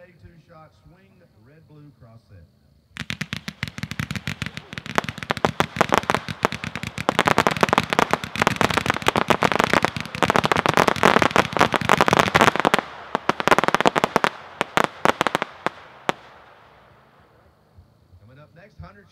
182 shot swing, red blue cross set. Coming up next, 100 shot.